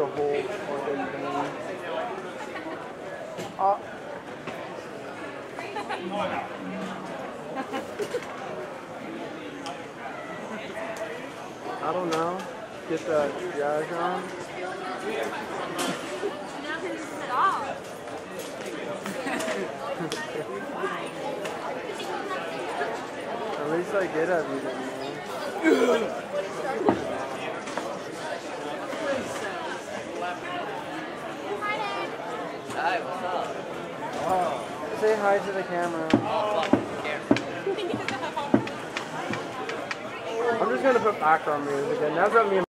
Uh, I don't know. Get the jazz on. Stop. At least I get everything, man. Hi, what's up? Oh, say hi to the camera. Oh, fuck. I'm just gonna put background music and that's what me